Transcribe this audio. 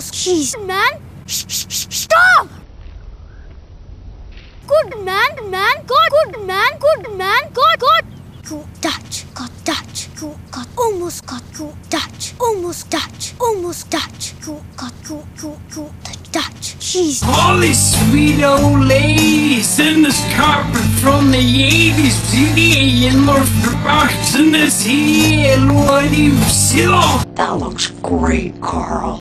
Man. Shh, shh, stop! Good man, man, God. good man, good man, God, God. Good Dutch, got Dutch, good, got almost got good Dutch, almost Dutch, almost Dutch, good, got good, good, good, the Dutch. Jeez. All these sweet old ladies in this carpet from the 80s CD and more this here. What do you see? That looks great, Carl.